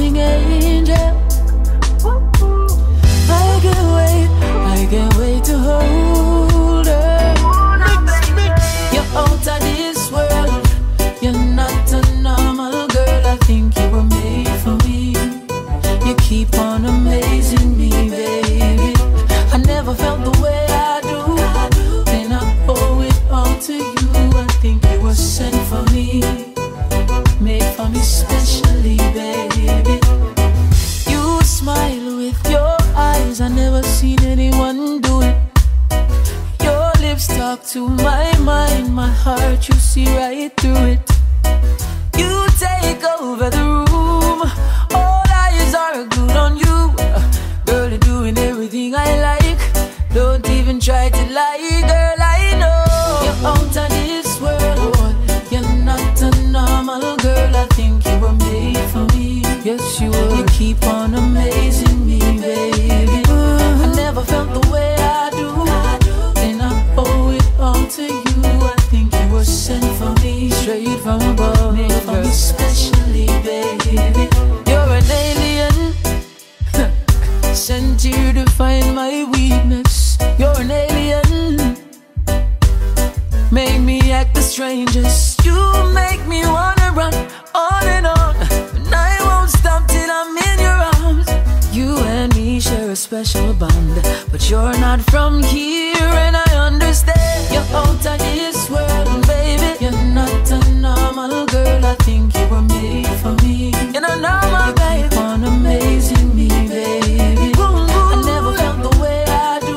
amazing angel. I can't wait, I can't wait talk to my mind, my heart, you see right through it. You take over the room, all eyes are good on you. Girl, you're doing everything I like. Don't even try to lie, girl, I know. You're out of this world, you're not a normal girl. I think you were made for me. Yes, you were. You keep on amazing Straight from above. Made for me specially, baby. You're an alien. Sent here to find my weakness. You're an alien. Make me act the strangest. You make me wanna special bond. But you're not from here, and I understand. You're out of this world, baby. You're not a normal girl. I think you were made for me. You're not normal, you baby. Keep on amazing me, baby. I never felt the way I do.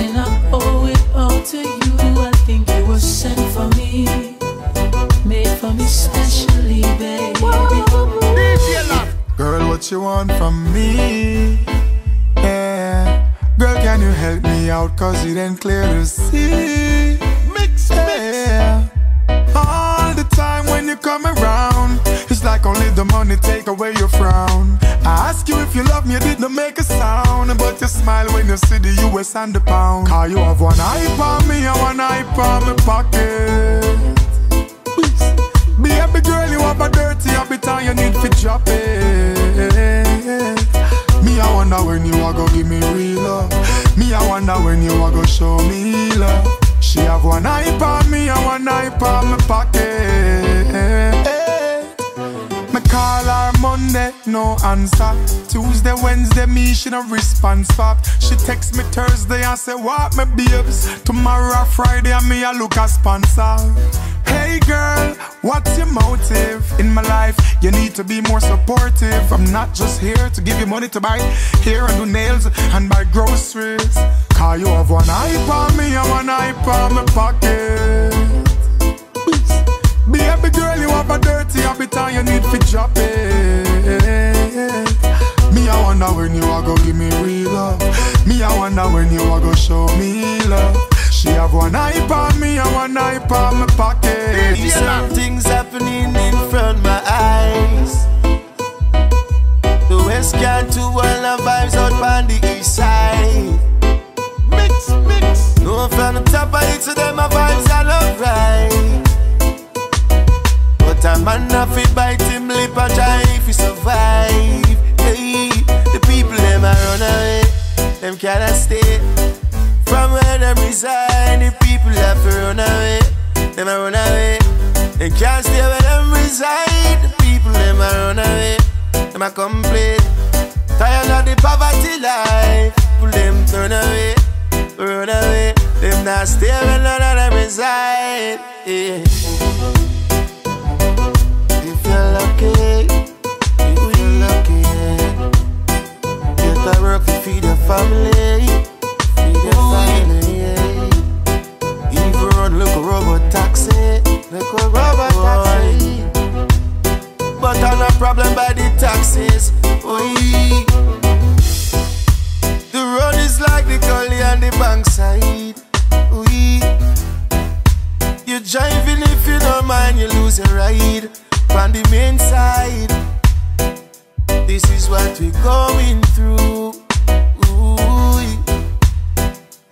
And I owe it all to you. I think you were sent for me. Made for me specially, baby. Girl, what you want from me? Can you help me out? Cause it ain't clear to see. Mix, yeah. All the time when you come around, it's like only the money take away your frown. I ask you if you love me, you didn't make a sound. But you smile when you see the US and the pound. Cause you have one eye on me and one eye on my pocket. Baby girl, you have a dirty habit and you need to drop it. Me, I wonder when you are gonna give me real love. Me, I wonder when you are gonna show me love. She have one eye on me and one eye on my pocket. Call her Monday, no answer. Tuesday, Wednesday, me she no response back. She text me Thursday and say what me babes. Tomorrow Friday and me I look a sponsor. Hey girl, what's your motive in my life? You need to be more supportive. I'm not just here to give you money to buy hair and do nails and buy groceries. Cause you have one eye on me and one eye on my pocket. Baby girl, you have a dirty habit and you need to drop it. Me, I wonder when you are gonna give me real love. Me, I wonder when you are gonna show me love. She have one eye on me and one eye on my pocket. Some things happening in front of my eyes. The west can to all the vibes out on the east side. Mix, mix. No from the top of it to them, my vibes are alright. A man have to bite him lip and try if he survive. Hey, the people them a run away, them cannot stay. From where them reside, the people have to run away, them a run away. They can't stay where them reside, the people them a run away, them a complain. Tired of the poverty life, people them turn away, run away. Them not stay where none of them reside. Yeah. You're lucky. Get a work to feed your family, feed run like a robot taxi, like a robot taxi. But I'm not problem by the taxis. The road is like the gully and the bankside. You're driving if you don't mind, you lose your ride on the main side. This is what we're going through.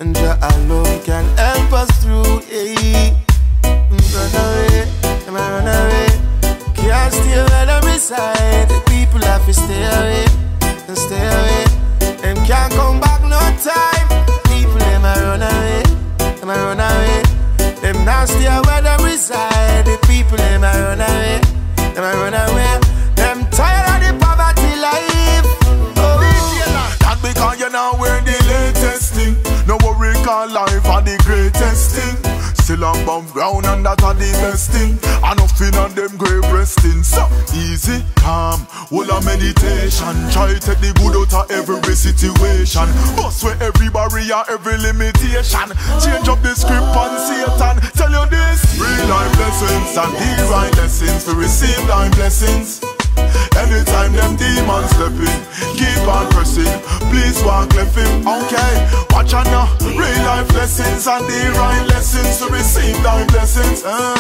And Jah alone can help us through. Hey, run away, am I run away? Can't stay where them reside. The people have to stay away and stay away. Them can't come back no time. People them a run away, them a run away. Them not stay where they reside. The people them a run away, them a run away. Them tired of the poverty life. Oh, That because you now wear the latest thing. No worry, call life are the greatest thing. Still above ground and that are the best thing. And nothing on them grave resting. So easy, calm, full of meditation. Try take the good out of every situation. Bust where every barrier, every limitation. Change up the script on Satan. Tell you this. Real life lessons and divine lessons. To receive thy blessings. Anytime them demons stepping, keep on pressing. Please walk left him, okay? Watch out now, real life lessons and the right lessons to receive thy blessings. Uh.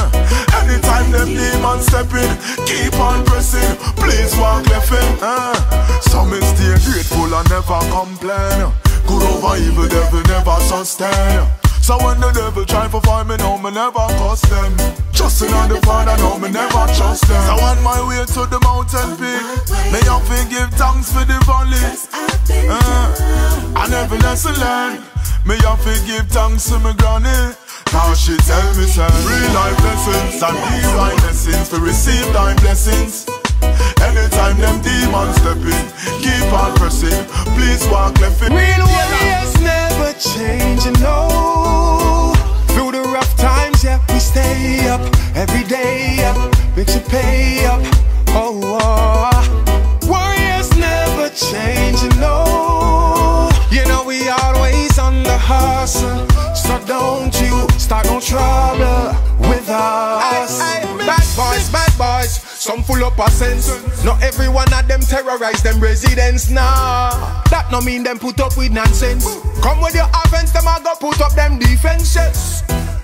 Anytime them demons stepping, keep on pressing. Please walk left him. Uh. Some men stay grateful and never complain. Good over evil, devil never sustain. So when the devil try to find me, no, me never cost them. Trusting on the Father, no, me never trust them. So on my way to the mountain peak, me have to give thanks for the valleys. Uh, I never lesson learn. Me have to give thanks to my granny. Now she tell me, say, real life lessons and divine lessons to receive thy blessings. Anytime them demons step in, keep on pressing. Please walk left in. Real warriors never change, you know. Through the rough times, yeah, we stay up every day up, makes you pay up. Oh, oh. warriors never change, you know. You know we always on the hustle, so don't you start no trouble with us. Bad boys, bad boys, some full up of sense. Not every one of them terrorize them residents, nah. That no mean them put up with nonsense. Come with your offense, them a go put up them defenses.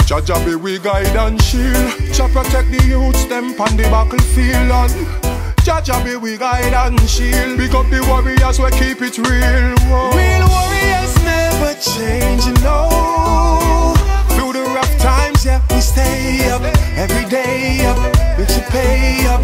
Jaja be we guide and shield. Jah protect the youths them on the battlefield and Jaja be we guide and shield. Pick up the warriors we keep it real. Whoa. Real warriors never change, you yeah, we stay up every day up, makes you pay up.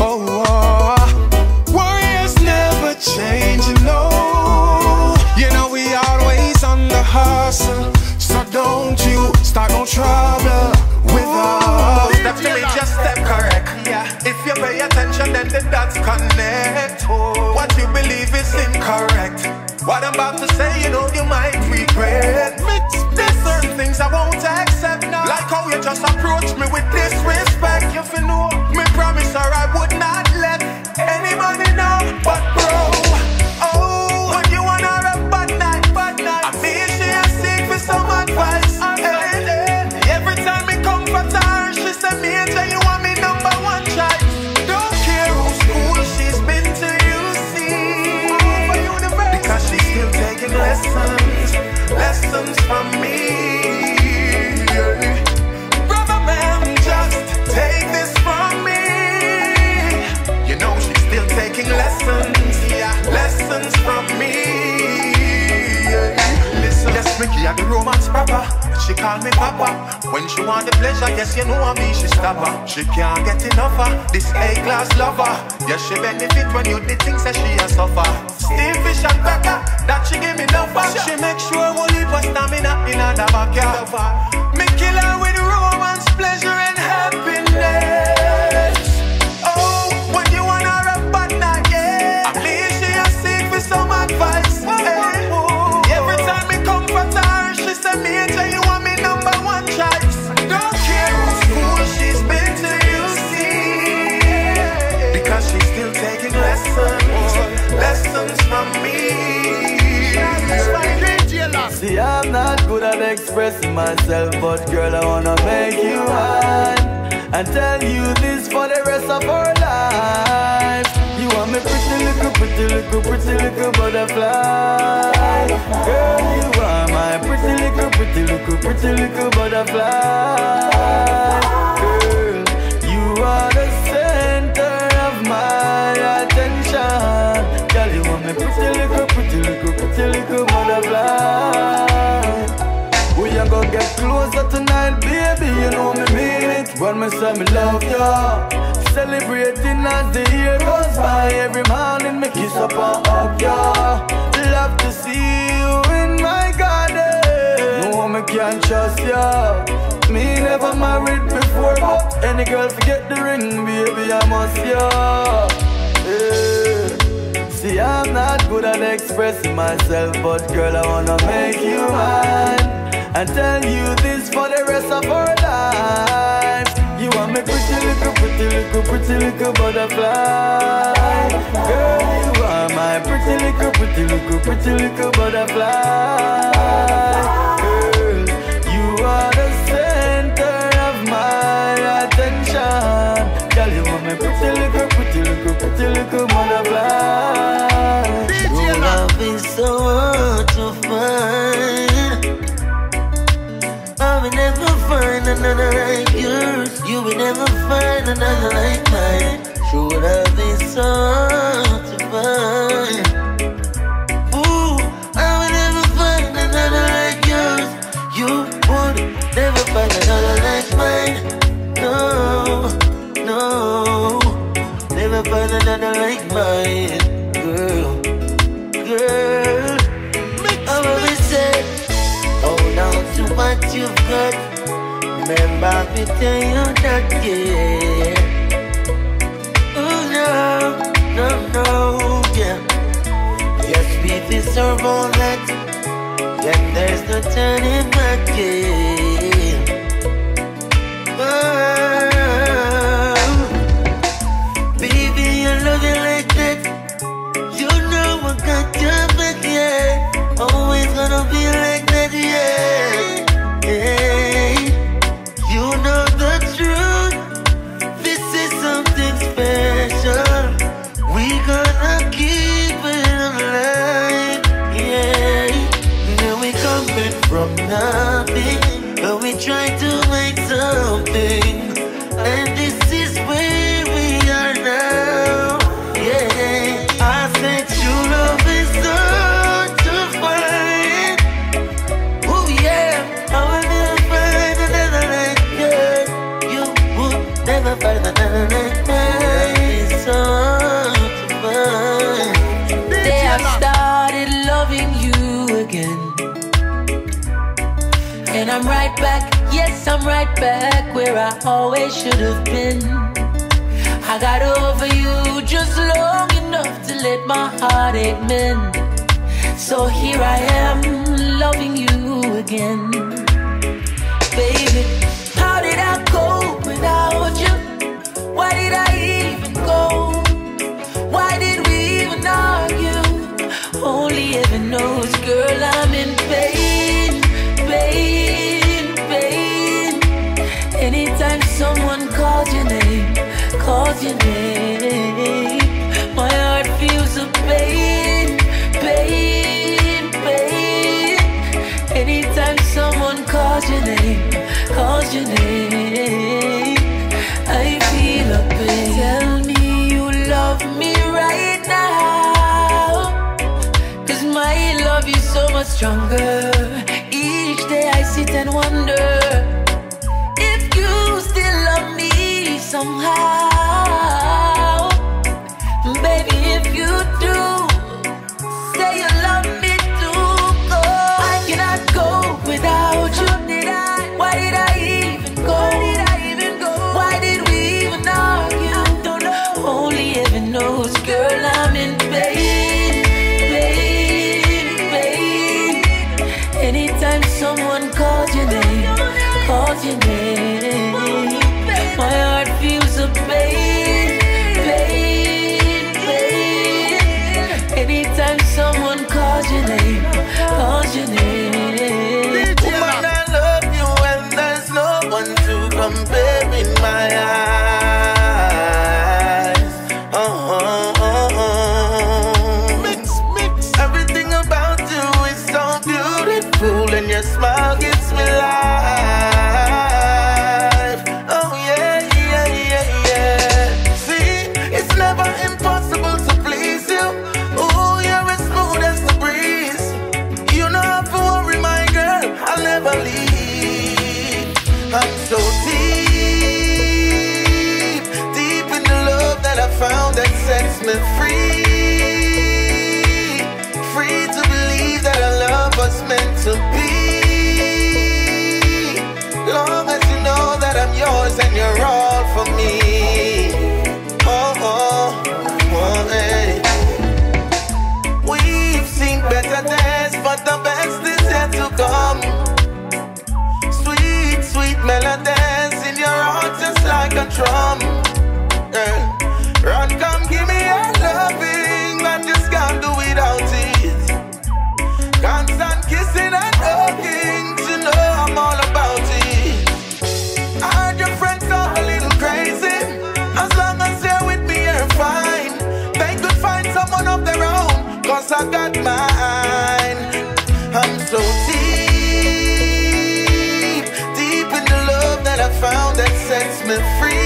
Oh, uh, oh. warriors never change, you know. You know we always on the hustle, so don't you start no trouble with us. Step to me, just step correct. Yeah, if you pay attention, then the dots connect. Oh. What you believe is incorrect. What I'm about to say, you know you might regret. There's certain things I won't accept now. Like how you just approach me with disrespect. You know, me promise her I would not let anybody know. But bro, romance papa. She call me papa. When she want the pleasure, yes, you know I me, she stop her. She can't get enough of this A-class lover. Yes, she benefit when you the things that she a suffer. Steam fish and cracker, that she give me enough of. She make sure only for stamina in the backyard. I'm not good at expressing myself, but girl, I wanna make you mine and tell you this for the rest of our lives. You are my pretty little, pretty little, pretty little butterfly. Girl, you are my pretty little, pretty little, pretty little butterfly. Girl, you are the center of my attention. Girl, you are my pretty little, We ain't gonna get closer tonight, baby. You know me mean it when me say me love you. celebrating as the year goes by. Every morning me kiss up and hug ya. Love to see you in my garden. No me can't trust ya. Me never married before, but any girl forget the ring, baby I must ya. See I'm not good at expressing myself, but girl I wanna make you mine and tell you this for the rest of our lives. You are my pretty little, pretty little, pretty little butterfly. Girl, you are my pretty little, pretty little, pretty little butterfly. Are pretty little, pretty little, pretty little butterfly. Your love is so hard to find. I will never find another like yours. You will never find another like mine. True love is so hard to find. Ooh, I will never find another like yours. You would never find another like never find another like mine, girl, girl. I always said, hold on to what you've got. Remember me tell you that, yeah. Oh no, no, no, yeah. Yes, we deserve all that. And there's no turning back, yeah. Gonna be like that, yeah. yeah. You know the truth. This is something special. We gonna keep it alive, yeah. Now we coming from nothing, but we try to make something. Right back where I always should have been. I got over you just long enough to let my heartache mend. So here I am, loving you again. Baby, how did I cope without you? Why did I calls drum. Girl, run, come give me your loving, I just can't do without it. Constant kissing and hugging, you know I'm all about it. I heard your friends talk a little crazy. As long as you're with me, you're fine. They could find someone of their own, cause I got mine. I'm so deep, deep in the love that I found that sets me. Free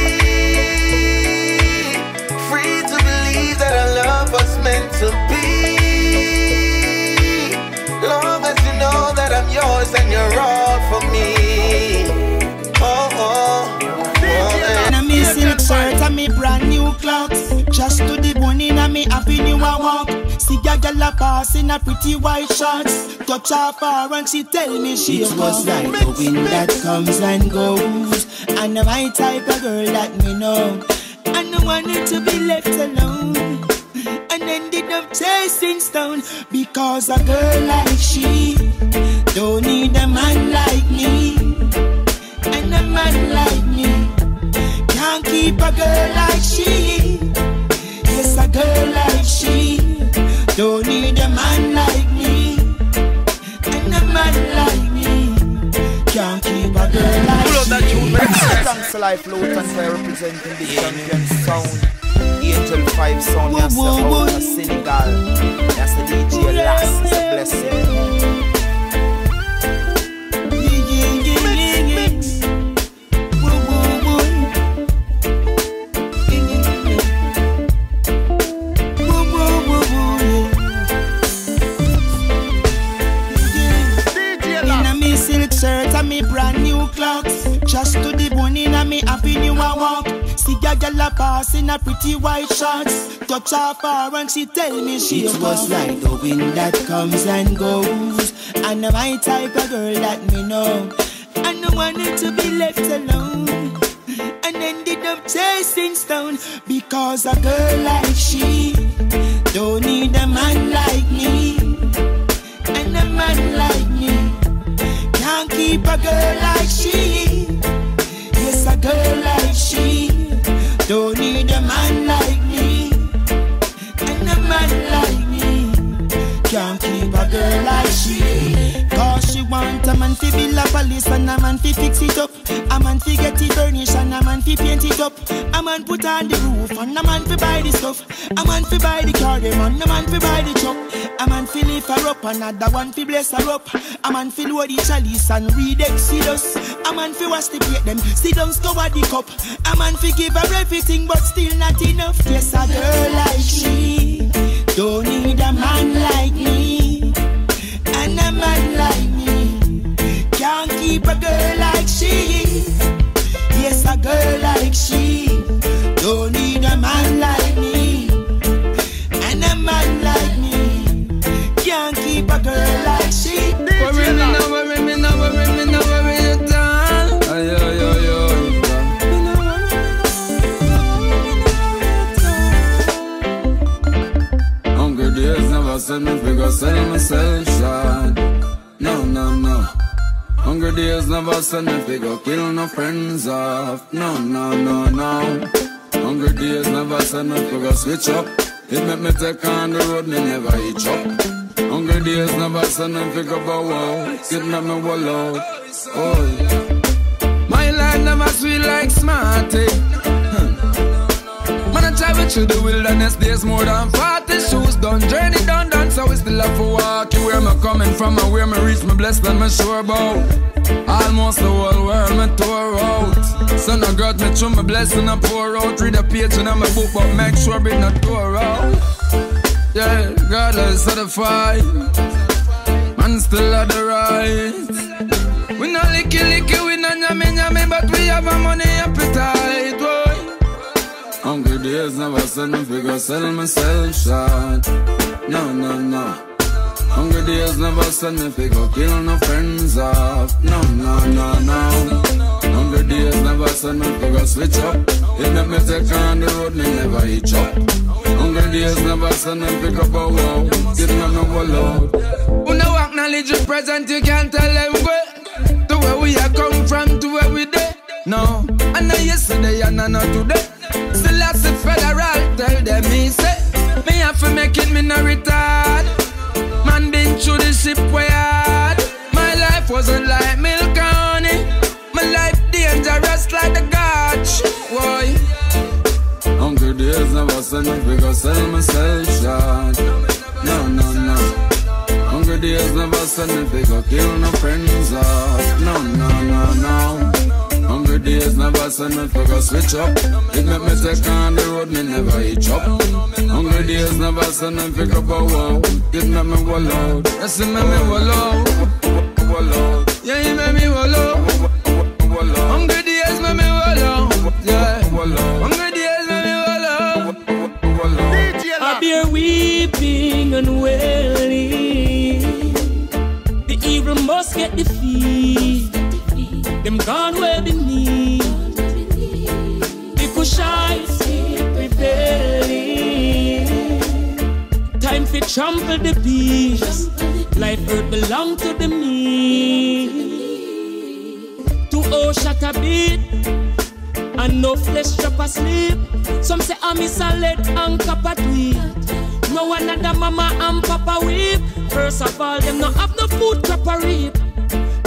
clocks. Just to the bone in a me happy new a walk. See a girl a pass in a pretty white shorts. Touch her far and she tell me she It was like the wind that comes and goes. And my type of girl that me know. And I wanted to be left alone. And ended up chasing stone because a girl like she don't need a man like me. And a man like me can't keep a girl like she. Yes, a girl like she don't need a man like me. And a man like me can't keep a girl like Pull out that tune, man. Thanks to Life Luton for representing the champion sound. Angel Vibes sound, Woo, that's the woo, of Senegal. That's the DJ Lass, it's a blessing. Happy new a walk. See a girl a pass in a pretty white shorts. Touch her far and she tell me she It was like the wind that comes and goes. And I'm my type of girl that me know. And I wanted to be left alone. And ended up chasing stone. Because a girl like she Don't need a man like me. And a man like me Can't keep a girl like she she Don't need a man like me. And a man like me can't keep a girl like she. Cause she want a man fi build a palace And a man fi fix it up. A man fi get it furnished And a man fi paint it up. A man put on the roof And a man fi buy the stuff. A man fi buy the car them And a man fi buy the truck. A man lift her up. Another one fi bless her up. A man fi load the chalice And read Exodus. A man fi wash the plate them Sit down scour the cup. A man fi give her everything But still not enough. Yes a girl like she. Don't need a man like me, and a man like me. Can't keep a girl like she. Yes, a girl like she. Don't need a man like figure, sell myself shot. No, no, no. Hungry days never send me figure, kill no friends off. No, no, no, no. Hungry days never send me figure, switch up. It make me take on the road, me never hitch up. Hungry days never send me figure, bow out. It make me wall out. Oh, yeah. My life never sweet like Smarty. Travel through the wilderness, there's more than 40 shoes done. Journey done, done, so we still have to walk. You where me coming from and where me reach, me blessed and me sure about. Almost the whole world me tore out. Son of God, me through my blessing I pour out. Read a page in my book, but make sure it not tore out. Yeah, God is certified. Man still have the right. We not licky licky, we not yummy yummy, but we have a money appetite. Hungry days never send me figure, sell myself short. No, no, no. Hungry days never send me figure, kill no friends off. No, no, no, no. Hungry days never send me go switch up. It make me take on the road, me never hitch up. Hungry days never send me pick up a wow. Give me no wallow. Who no acknowledge your present, you can't tell them where. To where we are come from, to where we there. No, I know yesterday and know today. To make me no retard. Man been through the ship way hard. My life wasn't like milk honey. My life dangerous like the gotch. Why? Hungry days never send me figure sell myself short. No, no, no. Hungry days never send me figure kill no friends off. No, no, no, no. Hungry days never send me figure switch up. It make me take on the road, me never hitch up. Hungry days never send me figure bow wow. It make me wall out. Yes, it make me wall out. Wall out. Yeah, it make me wall out. Hungry days make me wall. Yeah. Wall. Hungry days make me wall out. Wall out. DJ I bear weeping and wailing. The evil must get defeat. Them gone where beneath. The Kushites keep. Time for trample the beast. Life earth belong to the me. To all shut a beat and no flesh drop asleep. Some say I'm a lead and copper tweet. No another mama and papa weep. First of all, them no have no food crop a reap.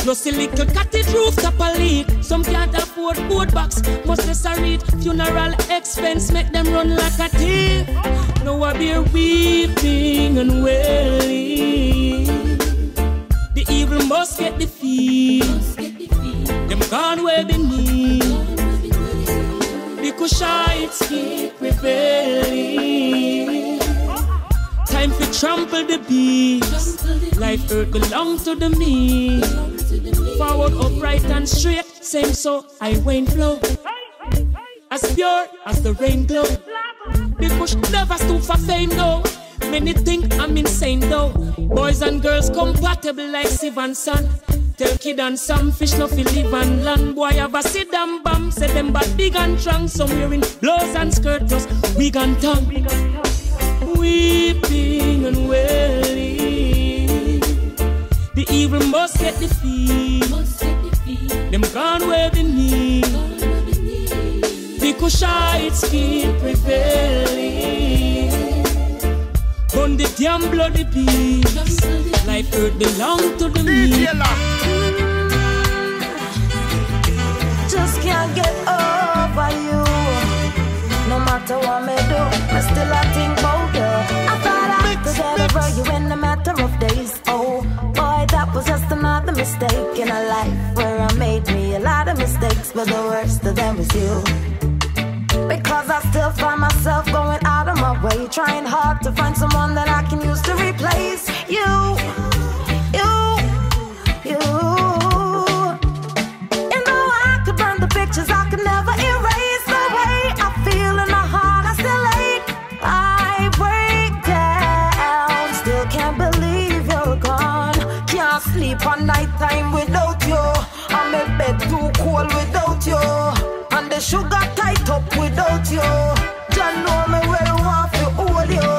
Plus a little cottage roof top a leak. Some can't afford board box, must read. Funeral expense make them run like a thief. Now I bear weeping and wailing. The evil must get defeat. Them gone where beneath. The Kushites keep rebelling. Time for trample the beast. Life earth belong to the meek. Forward, upright and straight. Same so I won't flow. As pure as the rain glow. The kush never stoop for fame though. Many think I'm insane though. Boys and girls compatible like Siv and Son. Tell kid and some fish no feel live and land. Boy have a sit down bum. Say them bad big and strong. Some wearing blouse and skirt plus wig and tongue. Weeping and wailing. The evil must get defeat. Them gone where they need. The Kushites keep prevailing. On the damn bloody beast. Life earth belong to the meek. Just can't get over you. No matter what me do, I still I think about you. I thought I could get over you in a mistake in a life where I made me a lot of mistakes, but the worst of them was you. Because I still find myself going out of my way, trying hard to find someone that I can use to replace you. You, sugar tight up without you. Just know me well want to hold you.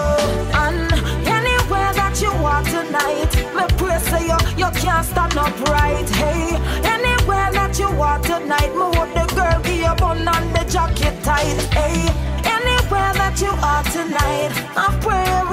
And anywhere that you are tonight, me pray say you, you can't stand upright. Hey, anywhere that you are tonight, me hope the girl give you bun and the jacket tight. Hey, anywhere that you are tonight, I pray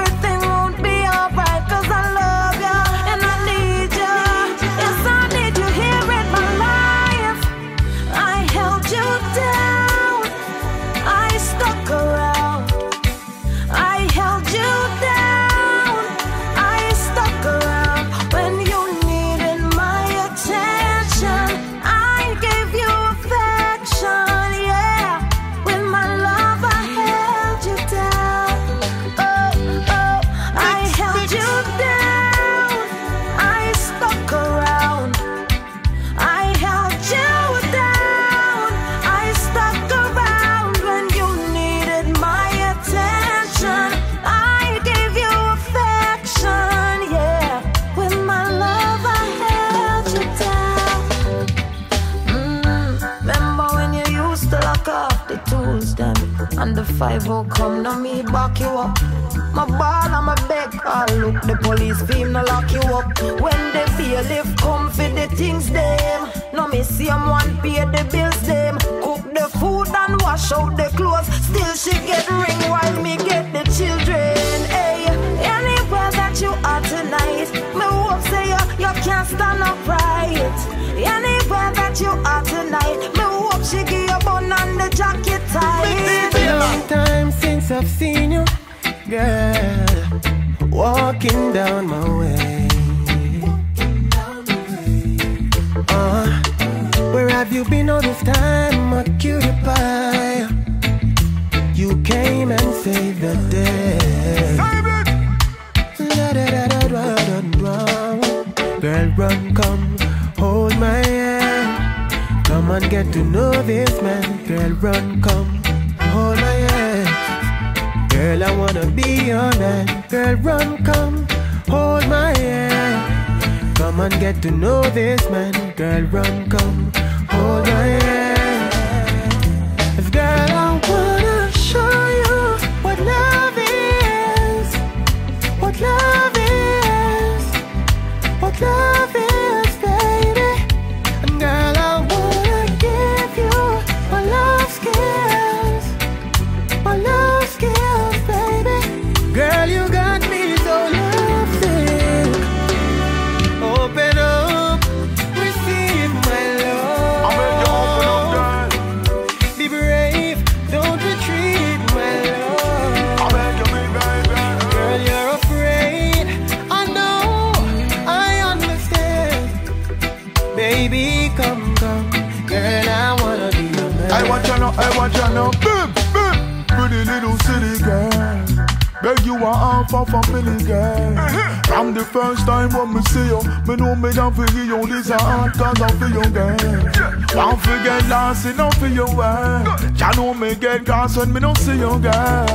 when me don't see you girl.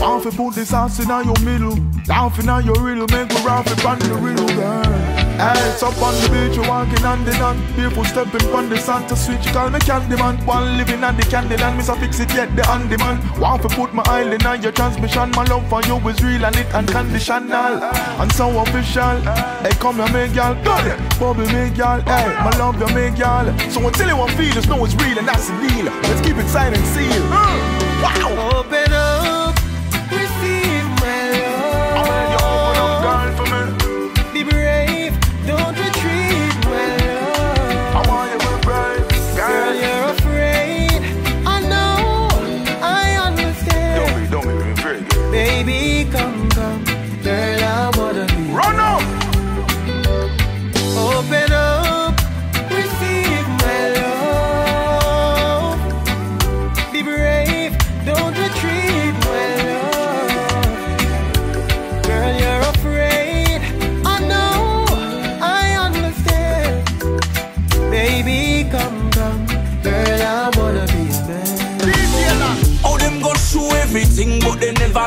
Want to put this ass in your middle. Laughing at your riddle, make me laugh upon the riddle girl. Hey, it's up on the beach, you walking on the land. People stepping on the Santa switch, you call me Candyman. One living at the Candyland, miss a fix it yet the handyman. Want to put my island on your transmission. My love for you is real and it unconditional. And so official. Hey, come here, me girl. It. Bubble me girl. Hey, my love you, me girl. So until you want feel, just know it's real and that's the deal. Let's keep it signed and sealed. Uh. Wow.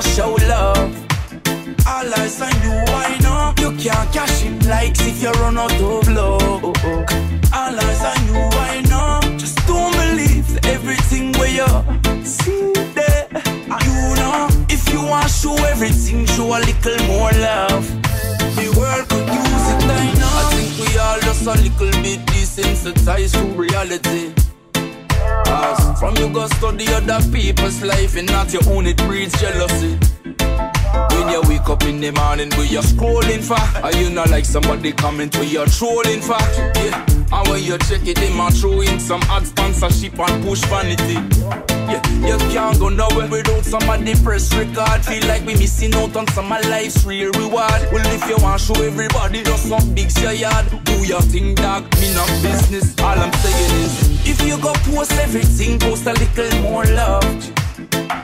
Show love. All eyes on you, why not? You can't cash it likes if you run out of love. All eyes on you, why not? Just don't believe everything where you see there. You know, if you want to show everything, show a little more love. The world could use it, I know. I think we all just a little bit desensitized to reality. Cause from you go study other people's life and not your own, it breeds jealousy. When you wake up in the morning, we you scrolling for? Are you not like somebody comment where you're trolling for? Yeah. And when you check it, they might throw in some ad sponsorship and push vanity. Yeah, you can't go nowhere without somebody press record. Feel like we missing out on some of life's real reward. Well, if you want to show everybody just some big your yard, do your thing, dog. Me not business. All I'm saying is, if you go post everything, post a little more love.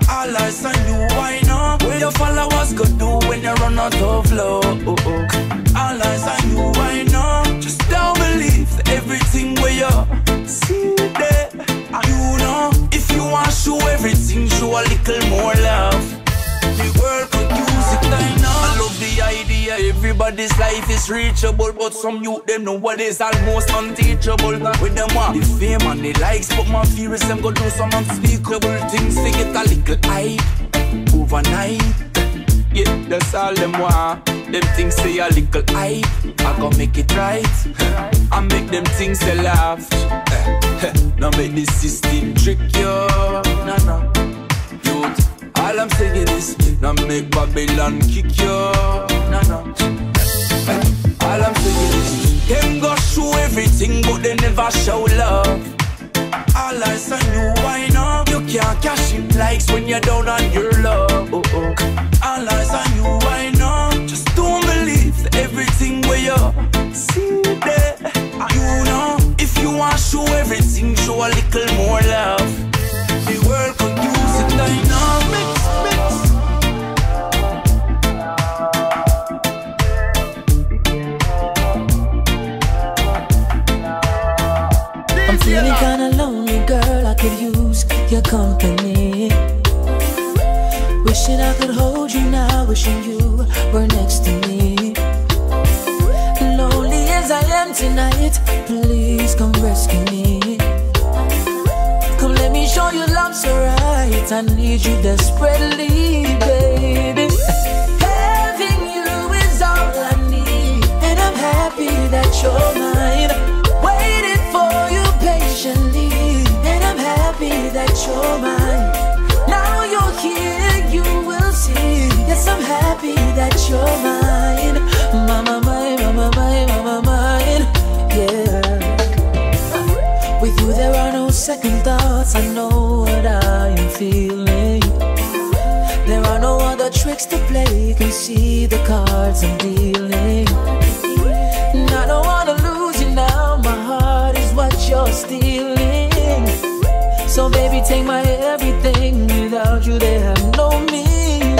All eyes on you, why not? What your followers go do when you run out of love? Uh-uh. All eyes on you, why not? Just don't believe everything where you see there. You know, if you want to show everything, show a little more love. The world could use it, I know. The idea everybody's life is reachable, but some youth them know what is almost unteachable. With them want the fame and the likes, but my fear is them go do some unspeakable things to get a little hype overnight. Yeah, that's all them want. Them things say a little hype, I gon' make it right. I make them things they laugh. now make the system trick you. No, no. Youth, all I'm saying is, now make Babylon kick you. No, no. Eh? All I'm saying is, them go show everything, but they never show love. All eyes on you, why not? You can't cash it likes when you're down on your love. Oh, oh. All eyes on you, why not? Just don't believe everything where you see there. You know, if you want to show everything, show a little more love. Your company. Wishing I could hold you now, wishing you were next to me. Lonely as I am tonight, please come rescue me. Come, let me show you love's right. I need you desperately, baby. Having you is all I need, and I'm happy that you're mine. I'm that you're mine. Now you're here, you will see. Yes, I'm happy that you're mine. Mama, mine, mama, mine, mama, mine. Yeah. With you, there are no second thoughts. I know what I am feeling. There are no other tricks to play. Can see the cards I'm dealing. And I don't wanna lose you now. My heart is what you're stealing. So baby, take my everything. Without you, they have no meaning.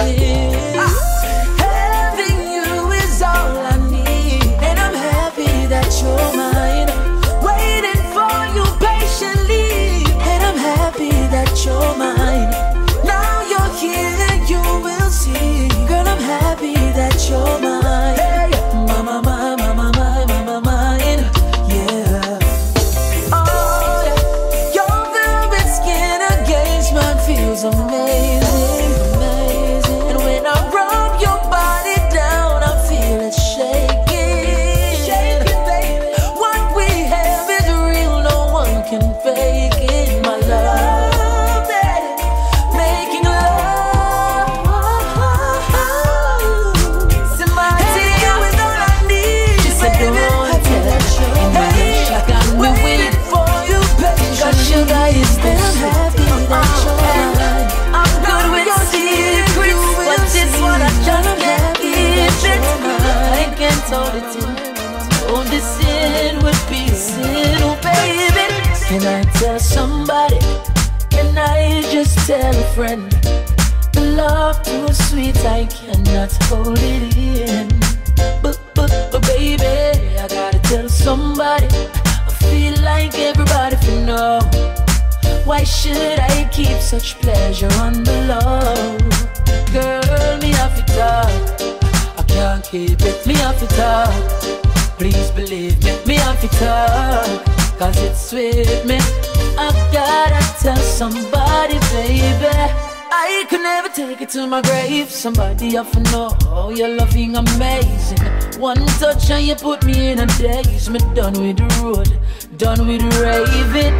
Having you is all I need, and I'm happy that you're mine. Waiting for you patiently, and I'm happy that you're mine. Now you're here, you will see, girl. I'm happy that you're mine. Somebody have to know you're loving amazing. One touch and you put me in a daze. Me done with the road, done with raving.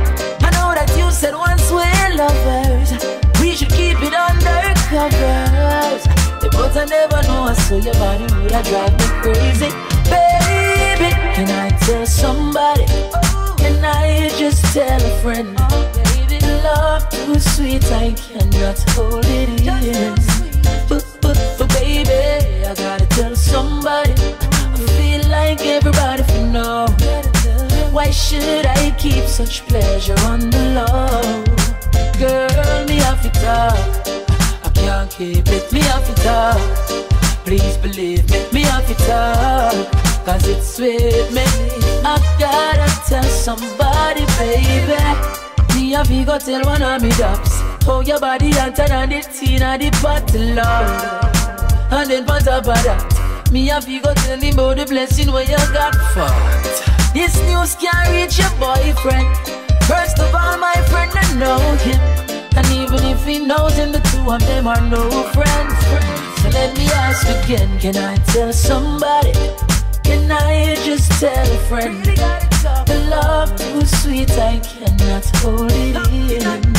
I know that you said once we're lovers, we should keep it under covers. But I never know, I saw your body would have drive me crazy. Baby, can I tell somebody? Can I just tell a friend? Baby, love too sweet, I cannot hold it in. Somebody. I feel like everybody should know. Why should I keep such pleasure on the low? Girl, me have to talk. I can't keep it, me have to talk. Please believe me, me have to talk. Cause it's sweet me. I gotta tell somebody, baby. Me have to go tell one of me dogs. Oh, your body hotter than the teen of the bottle, Lord. And then on top of that, Me have to go tell him about the blessing where you got for. This news can't reach your boyfriend. First of all, my friend, I know him. And even if he knows him, the two of them are no friends. So let me ask again, can I tell somebody? Can I just tell a friend? The love too sweet, I cannot hold it in.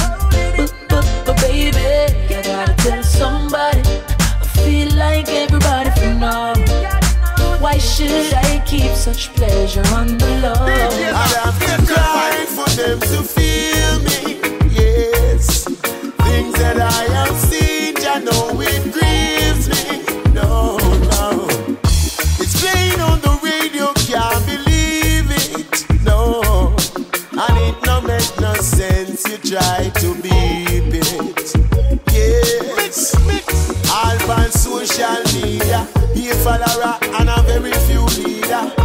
But, but, but baby, I gotta tell somebody. I feel like everybody from now. Why should I keep such pleasure on the low? I have to cry for them to feel me. Yes, things that I have seen, I know it grieves me. No, no, it's playing on the radio, can't believe it. No, and it no make no sense. You try to beep it. Yes, all on social media. Be a follower and a very few leader.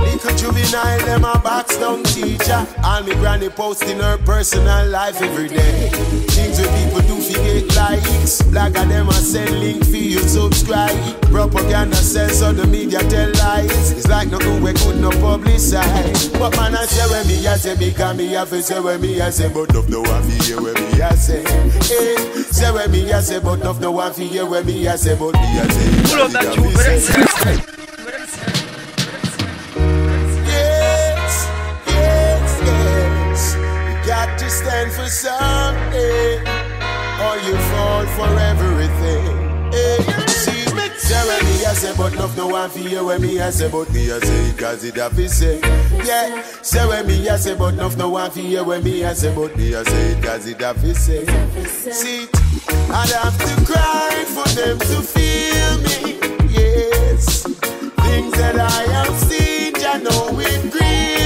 Juvenile, them a box down teacher. And me granny posting her personal life every day. Things where people do forget likes. Blagger them a send link for you subscribe. Propaganda sells so the media tell lies. It's like nothing we could no publicize. But man I say when me I say because me have say when me I say but of no one fi hear when me I say. Hey, say when me I say but of no one fi hear when me I say but me I say. Pull up that stand for something, or you fall for everything. Hey, see, say when me I say, but love no one fear when me I say, but me I say, cause it have to say. Yeah, say when me I say, but love no one fear when me I say, but me I say, cause it have to say. See, I'd have to cry for them to feel me. Yes, things that I have seen, I know it grieves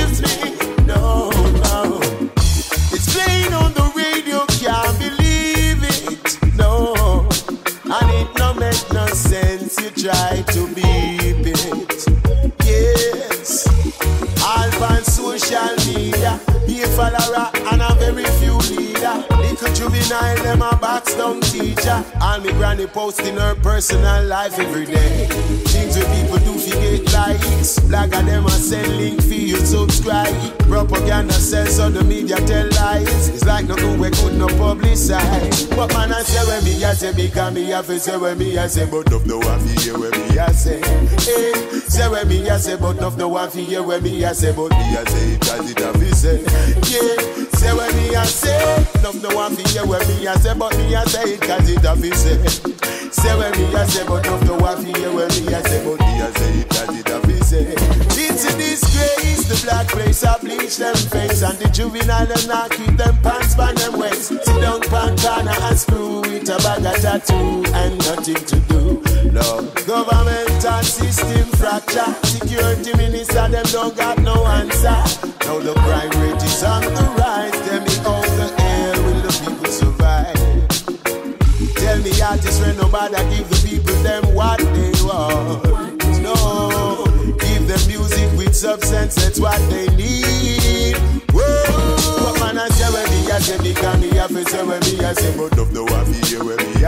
juvenile, them a box down teacher. And me granny posting her personal life every day. Things where people do forget likes. Blagger them a send link for you subscribe. Propaganda sells so the media tell lies. It's like nothing we could no publicize. But man I say when me I say because me have to say when me I say but of no one fi hear when me I say. Hey, say when me I say but of no one fi hear when me I say but me I say it as it have to say. Yeah, say when me I say. Of no one fi hear when me I say but me I say it as it have to say. Say when me I say but of no one fi hear when me I say but me I say it as it have to say. It's a disgrace, the black race a bleach them face And the juvenile them not keep them pants by them waist. Sit down pan corner and screw with a bag of tattoo And nothing to do, no Government system fracture. Security minister them don't got no answer. Now the crime rate is on the rise the people survive Tell me artists when nobody give the people them what they want. No, give them music with substance, that's what they need. Whoa, but man I say when me I say me have to say when me I say but of the one hear when me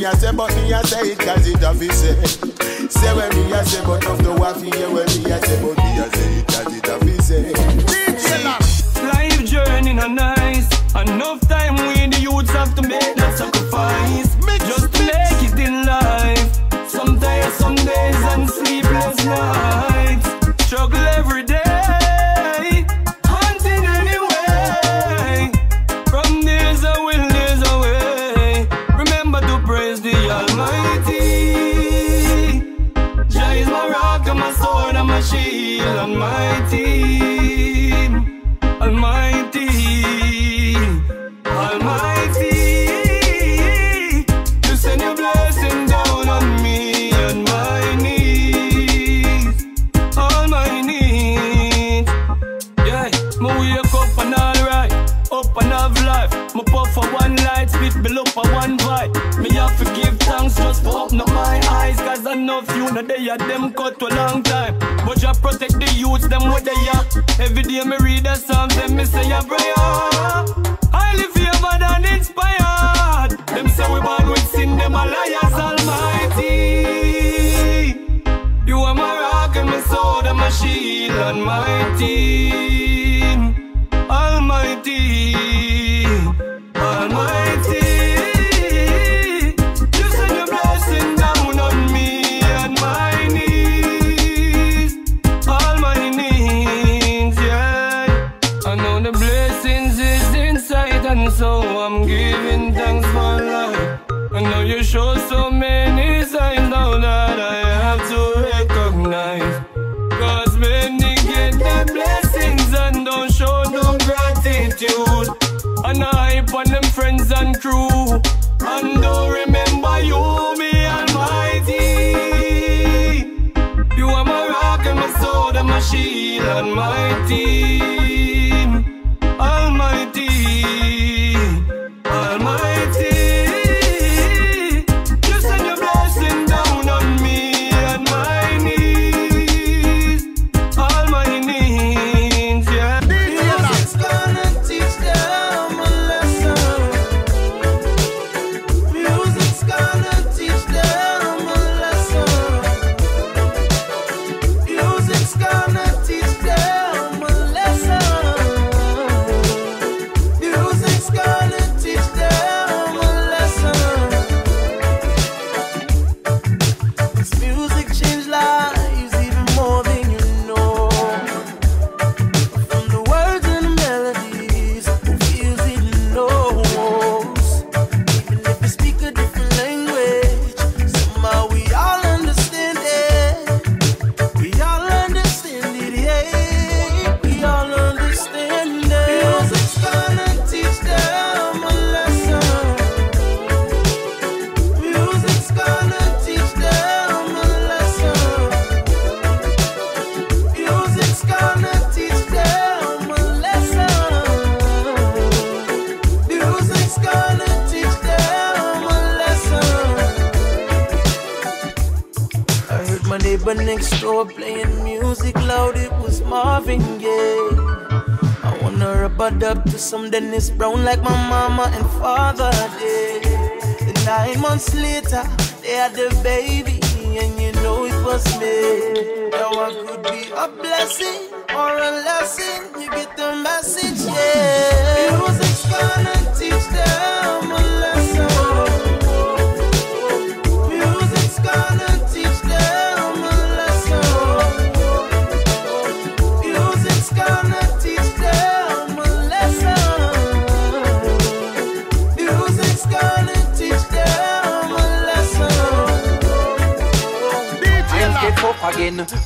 me I say but me I say it cause it have to say. Say when me I say but of the one fi when me I say but me I say it cause it have to say. Life journey not nice. Enough friends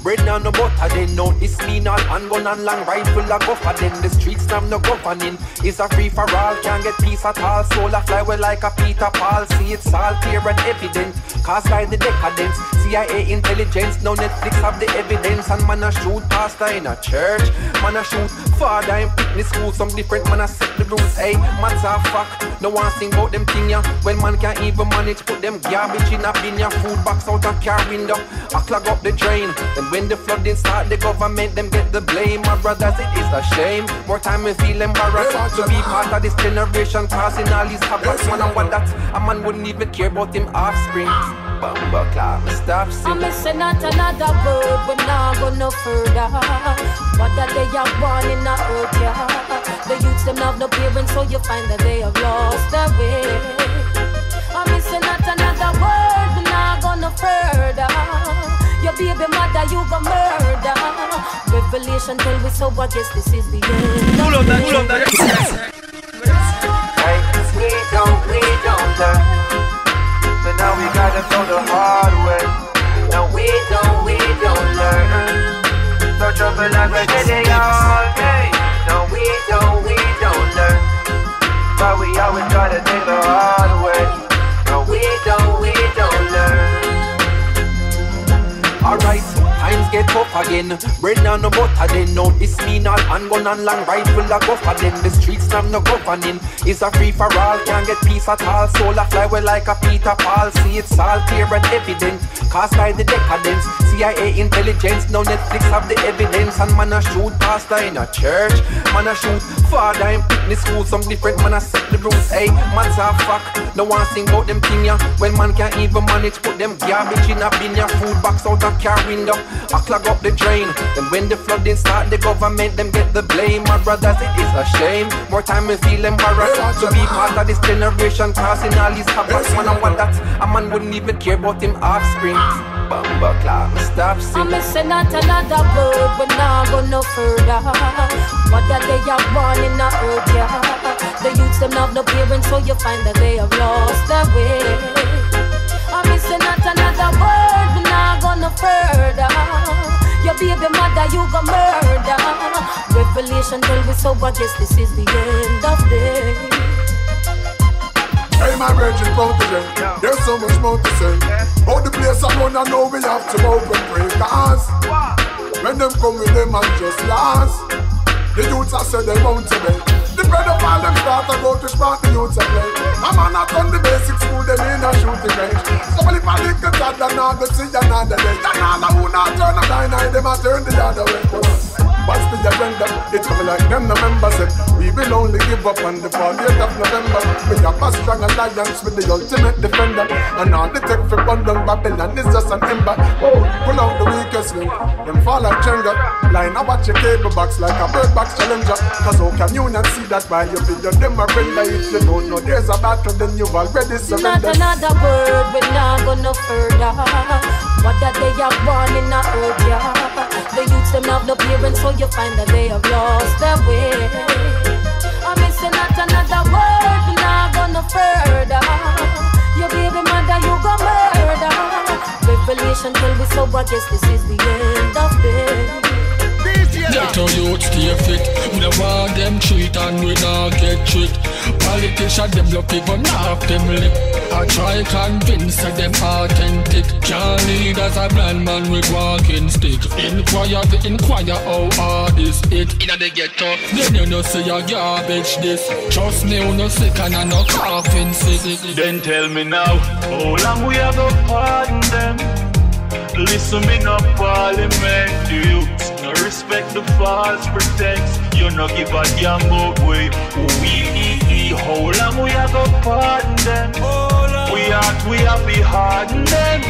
Bread now no butter then. No, this mean all handgun and long rifle a go for then. The streets now no governing. It's a free for all. Can't get peace at all. Soul a fly well like a Peter Paul. See it's all clear and evident. Caused by the decadence. CIA intelligence. Now Netflix have the evidence. And man a shoot pastor in a church. Man a shoot father in fitness school. Some different man a the. Hey, man's a fuck. No one sing about them thing ya. When man can't even manage put them garbage in a bin ya. Food box out a car window. I clog up the drain. Then when the flooding start, the government them get the blame. My brothers, it is a shame. More time we feel embarrassed to be part of this generation, causing all these havoc. Man, I want that a man wouldn't even care about him offspring. Bumba clap, stop I'm singing. missing not another word, but now go no further. What that they are born in a earth, yeah. The youths them have no parents, so you find that they have lost their way. I'm missing not another word, but now go no further. Your baby mother, you go murder. Revelation tell we so, I guess this is the end. Pull up that, pull up that. Hey, we don't, we don't learn. But now we gotta go the hard way. No, we don't, we don't learn. So trouble like we're getting all day. Don't, we don't learn. But we always gotta take the hard way. No, we don't, we don't learn. Alright, times get tough again. Bread now no butter then. No, this me not handgun and long rifle a guffer then. The streets now no governing. It's a free for all, can't get peace at all. Soul a fly well like a Peter Paul. See it's all clear and evident. Cast by the decadence. CIA intelligence, no Netflix have the evidence. And man a shoot pastor in a church. Man a shoot father in fitness school. Some different man a set the rules. Hey, man's a fuck. No one sing about them thing ya. When man can't even manage, put them garbage in a bin ya. Food box out a car window. I clog up the drain. Then when the flooding start, the government them get the blame. My brothers, it is a shame. More time we feel embarrassed to be part of this generation causing all these havoc. Man, I want that a man wouldn't even care about him offspring. Bumba clap, stop I'm singing. missing not another word, but now go no further. That they are born in a earth. The youths them have no parents, so you find that they have lost their way. I'm missing not another word, but now go no further. Your baby mother, you go murder. Revelation tell me so, I guess this is the end of day. Hey, my virgin protege, there's so much more to say. All the place I run, I know we have to open break cause when them come with them and just last, the youths I said they want to obey. The bread of all them start to go to spot the youths I play. A man not on the basic school, them in a shooting range. So well, if I lick the tad, then I go see another day. Then all the who not turn a blind eye, them a turn the other way. What's the agenda? It's coming like them, the members said We will only give up on the 40th of November. We have a strong alliance with the ultimate defender. And all the tech for London Babylon is just an ember. Oh, pull out the weakest link. Them fall like Jenga Line I watch your cable box like a bird box challenger. Cause how can you not see that while you video them a render If you don't know there's a battle then you've already surrendered. Not another word, we're not go no further. What that they are born in a earth, yeah. The youths them have no parents, so you find that they have lost their way. I'm missing not another word, not go no further. Your baby mother, you go murder. Revelation tell me so, I guess this is the end of day. Our youth stay fit. We don't want them treat and we not get treat. Politicians them love people knock them lip. I try convince that them authentic. Can't lead as a blind man with walking stick. Inquire the inquire how hard is it? Inna the ghetto. Then you know say a garbage this. Trust me you no sick and I no coughing sick. Then tell me now, how long we have to pardon them? Listen me no parliament, youths no respect the false pretense. You no give a damn about way. We how long we have to pardon them? We act, we have be harden them.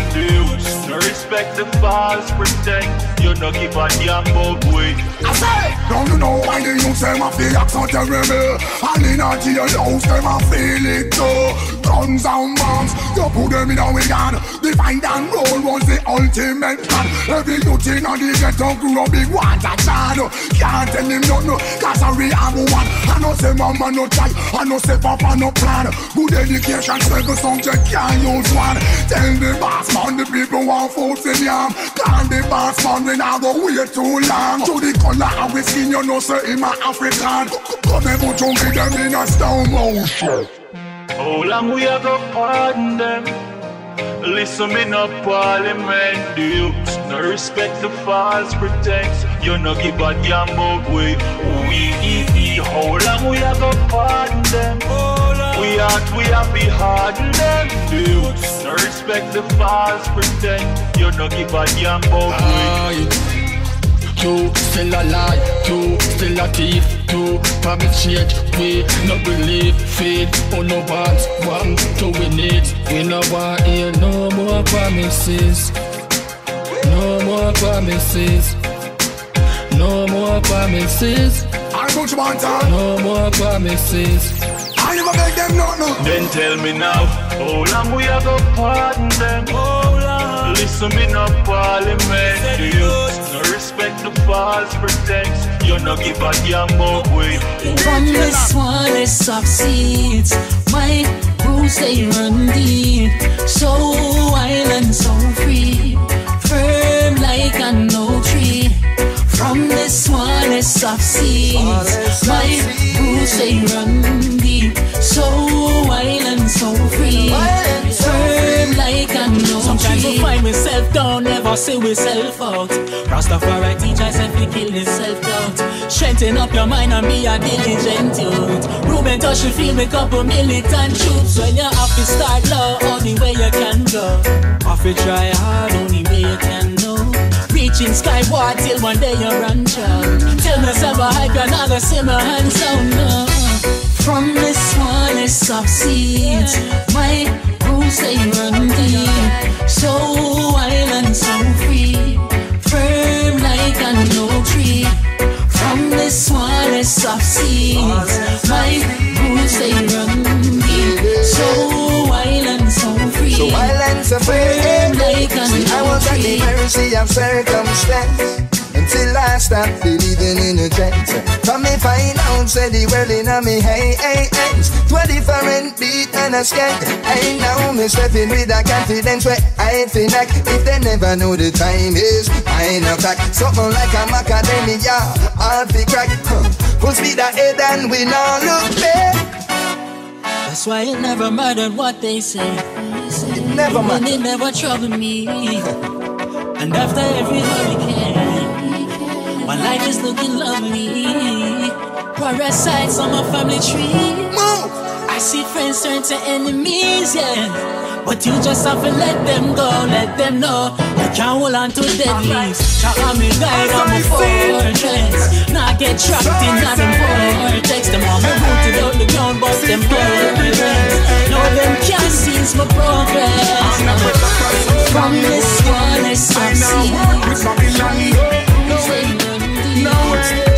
No respect the false pretense. You no give a damn about way. I say, don't you know why the youth them a feel act so terrible? And in a jail house them a feel it too. Guns and bombs, you put them in a gun. Divide and roll was the ultimate plan. Every youth in the ghetto grew up big a child. Can't tell him nothing, cause I we have one. I know say mama no try, I know say papa no plan. Good education, seven subject can't use one. Tell the boss man the people want food in yam. Can't the boss man we not go wait too long. To the color of we skin, you know say him a African. Come and you with them in a stone motion. How long we have to pardon them? Listen me no parliament, youths no respect the false pretense. You no give a damn about way. We how long we have to pardon them? We act, we have be harden them. The youths no respect the false pretense. You no give a damn about way. You still a lie, you still a thief You promise change, we oh, no believe Faith or no bonds, one to win it We no want hear no more promises No more promises No more promises I put you on time. No more promises I never beg them nothing. Then tell me now, how long we have to pardon them? Listen me no parliament, the youths no respect the false pretense. You no give a damn about way. From this one is soft seeds My roots they run deep So wild and so free Firm like an oak tree From this one is soft seeds My roots they run deep So wild and so free Firm like an oak Sometimes I find myself down, never see we self out. Rastafari teach us if we kill this self doubt. Strengthen up your mind and be a diligent youth. Ruben touch you feel me couple militant troops. When you have to start low, only way you can go. Have to try hard, only way you can know. Reaching skyward till one day you run out. Tell me some hype, you're not gonna see my. No. From the smallest of seeds, my roots they run deep. So wild and so free, firm like an oak tree. From the smallest of seeds, my roots they run deep. So wild and so free, So wild and so free. Firm like I was at the mercy of circumstance until I stopped believing in a chance. From me find out, say the world in a me hey hey hands. To a different beat and a skank. I now me stepping with a confidence where I feel like if they never know the time is, I know fact. Something like a macadamia, all fi crack. Huh. Full speed ahead and we now look back. That's why it never mattered what they say. Never And it never troubled me. And after every hurricane, my life is looking lovely. Parasites on my family tree. I see friends turn to enemies, yeah. But you just have to let them go, let them know you can't hold on to dead leaves. I'm me guide, I'm a fortress. Now I get trapped in that vortex. Them want me rooted out the ground, but them progress. No, them can't seize my progress. From this smallest of seeds. Militant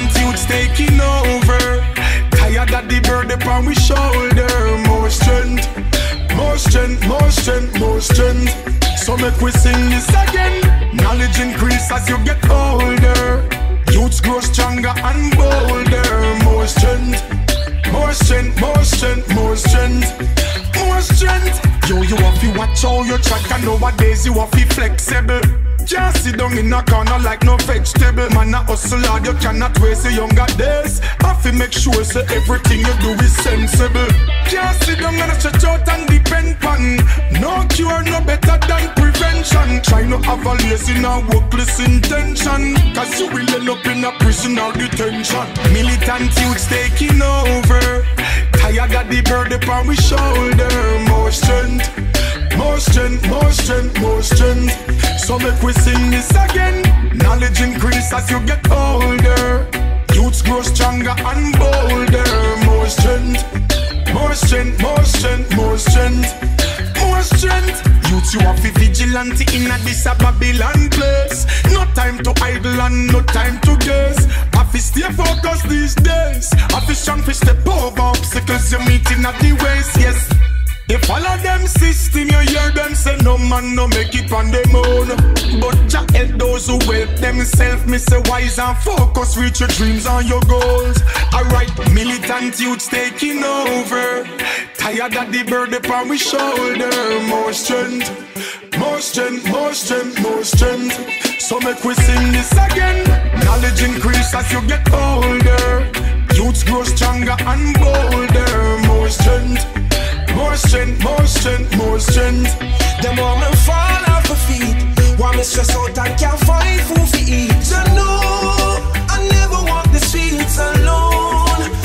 youths taking over. Tired of the burden upon we shoulder. More strength, more strength, more strength, more strength. So make we sing this again. Knowledge increase as you get older. Youths grow stronger and bolder. More strength, more strength, more strength, more strength, more strength. Yo, you have to watch how you track and nowadays you have to flexible. Can't sit down in a corner like no vegetable. Man, a hustle hard, you cannot waste your younger days. Have to make sure so everything you do is sensible. Can't sit down and stretch out and depend on. No cure, no better than prevention. Try not have a lazy and workless intention. Cause you will end up in a prison or detention. Militant youths taking over. Tired of the burden upon we shoulder. More strength. More strength, more strength, more strength. So make we sing this again. Knowledge increase as you get older. Youths grow stronger and bolder. More strength, more strength, more strength, more strength, more strength. Youths, you have to vigilante in a this a Babylon place. No time to idle and no time to guess. Have to stay focused these days. Have to strong to step over obstacles you're meeting at the ways. Yes. All of them system you hear them say no man no make it on them own. But Jah help those who help themselves Me say wise and focus reach your dreams and your goals. Alright militant youths taking over. Tired of the burden upon we shoulder. More strength, more strength, more strength, more strength. So make we sing this again. Knowledge increase as you get older. Youths grow stronger and bolder. More strength more strength, more strength, more strength. Them me fall off my feet. Want me stress out and can't find food to eat. You know, I never walk the streets alone.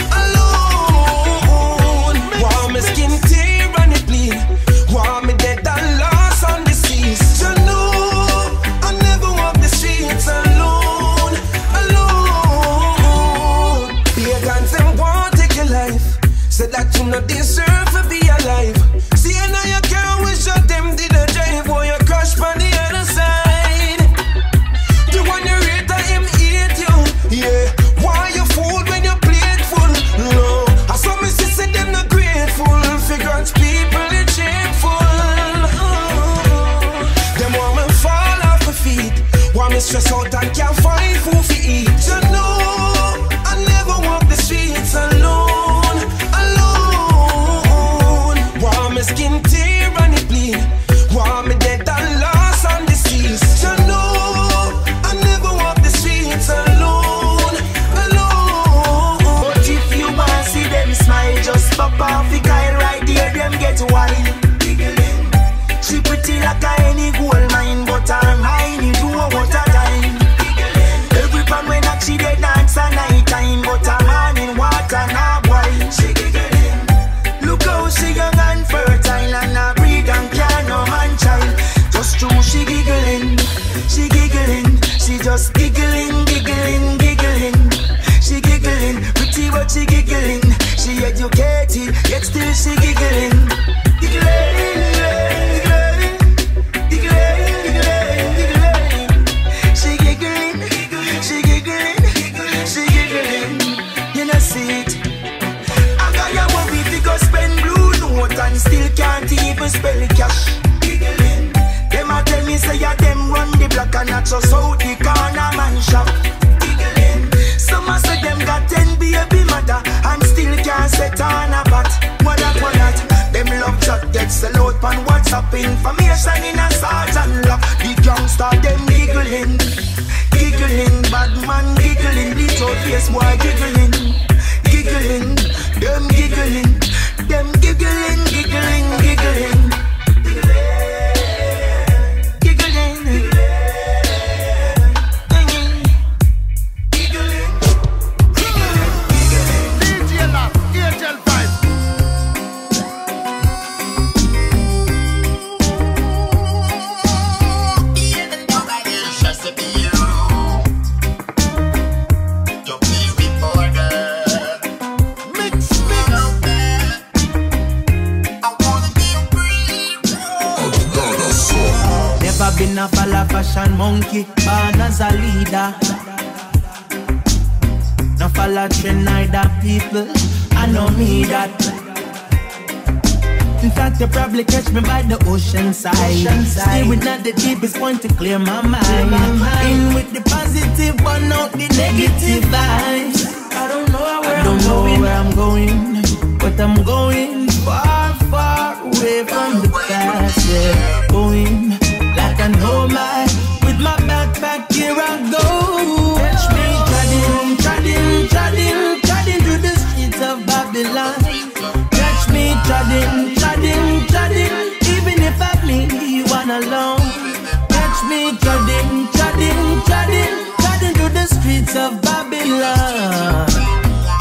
Babylon.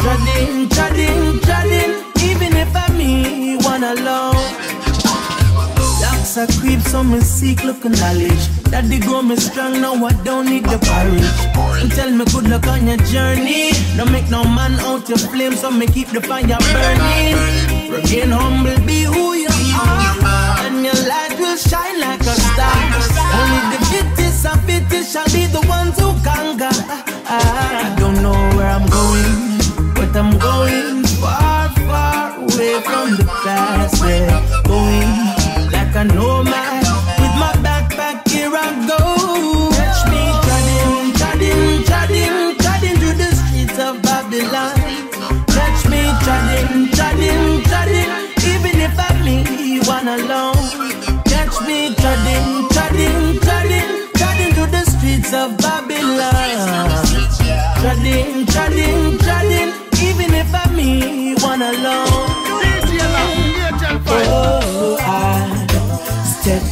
Treading, treading, treading, even if I'm me one alone. Locks are creep, so me seek look and knowledge. That the grow me strong, now I don't need the porridge. And tell me good luck on your journey. Don't make no man out your flame, so me keep the fire burning. Remain humble, be who you are, and your light will shine like a star. Only the fittest of fittest shall be the ones who conquer. I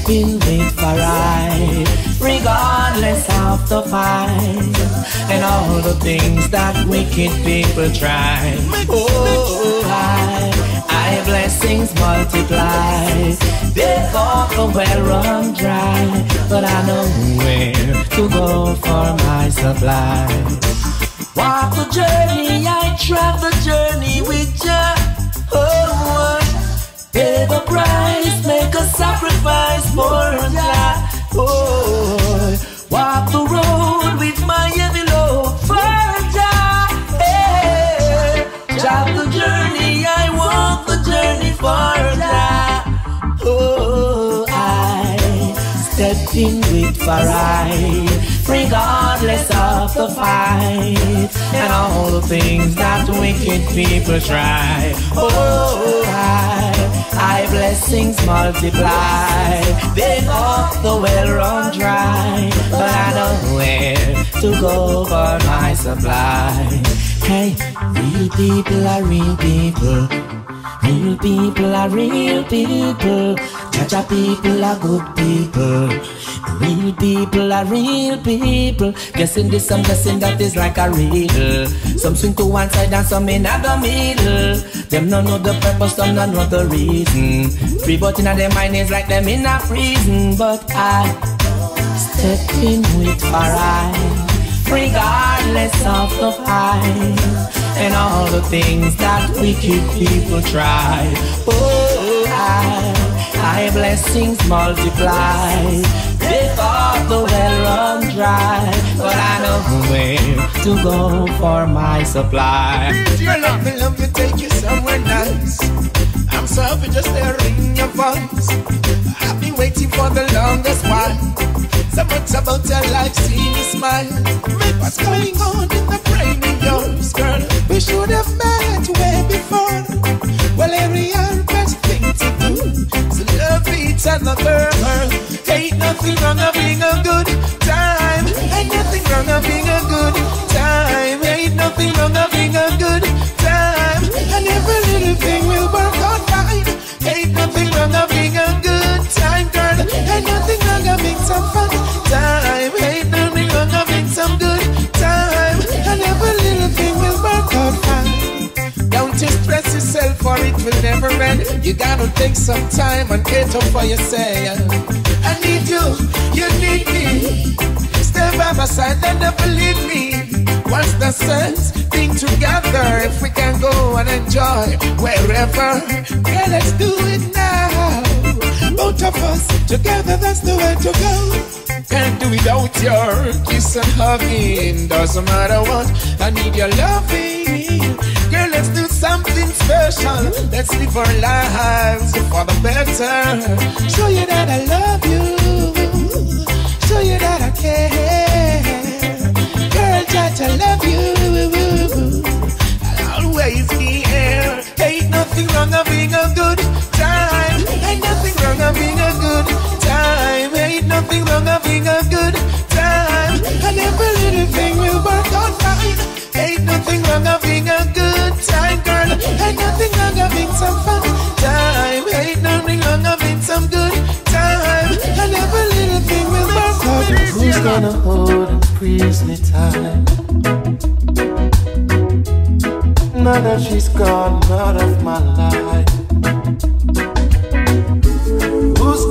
with for I, regardless of the fight and all the things that wicked people try. Oh, I, I blessings multiply. They well run dry, but I know where to go for my supply. Walk the journey, I track the journey with you. Oh, pay the price, make a sacrifice for Allah. Oh, walk the road in with Farai, regardless of the fight and all the things that wicked people try. Oh, I, I blessings multiply. They thought the well run dry, but I know where to go for my supply. Hey, real people are real people. Real people are real people. Chacha people are good people. Real people are real people. Guessing this, some guessing that is like a riddle. Some swing to one side and some in the middle. Them no know the purpose, some no know the reason. Free but in their mind is like them in a prison. But I step in with pride, regardless of the fight and all the things that wicked people try. Oh, I, I blessings multiply. Thought the well run dry, but I know where to go for my supply. Girl, let me love you, take you somewhere nice. I'm sorry, just hearing your voice. I've been waiting for the longest while. So much about your life, see me smile. What's going on in the brain of yours, girl? We should have met way before. Well, every best thing to do. So love each other. Ain't nothing wrong of being a good time. Ain't nothing wrong of being a good time. Ain't nothing wrong of being a good time. And every little thing will work nothing wrong being a good time, girl. Ain't nothing wrong being some fun time. Ain't nothing wrong being some good time. And every little thing will work out fine. Don't you stress yourself or it will never end. You gotta take some time and get up for yourself. I need you, you need me. Stay by my side and don't believe me. Once the sun's thing together, if we can go and enjoy wherever, yeah, let's do it now. Both of us together, that's the way to go. Can't do without your kiss and hugging. Doesn't matter what, I need your loving. Girl, let's do something special. Let's live our lives for the better. Show you that I love you. Show you that I care. Girl, try to love you. I'll always be here. Ain't nothing wrong of being a good being a good time. Ain't nothing wrong being a good time. And every little thing will work out fine. Ain't nothing wrong being a good time, girl. Ain't nothing wrong being some fun time. Ain't nothing wrong being some good time. And every little thing will work out. Who's gonna hold and squeeze me tight? Now that she's gone out of my life.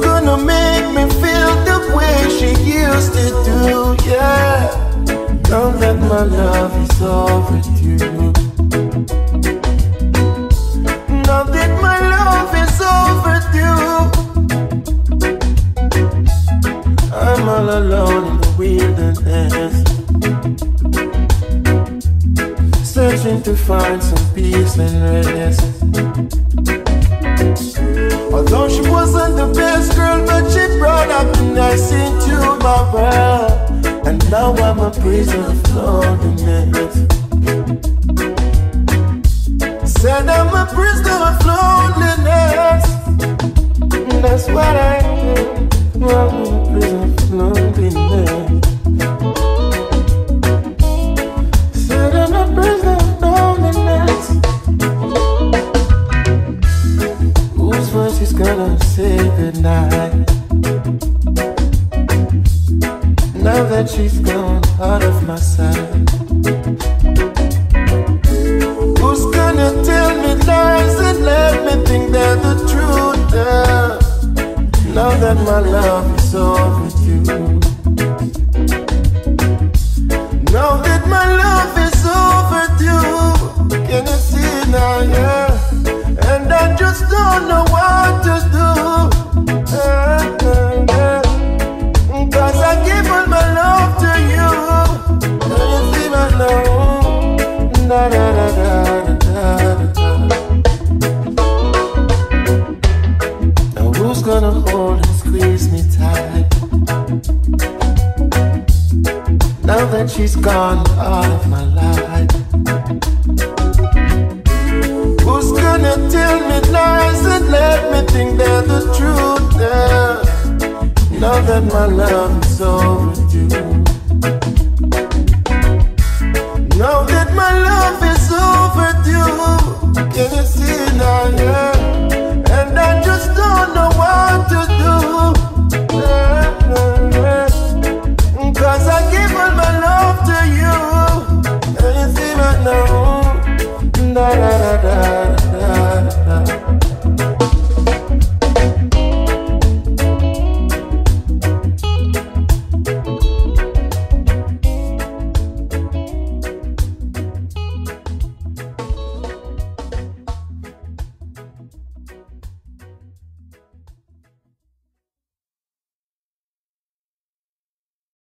Gonna make me feel the way she used to do? Yeah. Now that my love is overdue. Now that my love is overdue. I'm all alone in the wilderness. Searching to find some peace and rest. Although she wasn't the best girl, but she brought happiness into my world. And now I'm a prisoner of loneliness. Said I'm a prisoner of loneliness. That's what I am.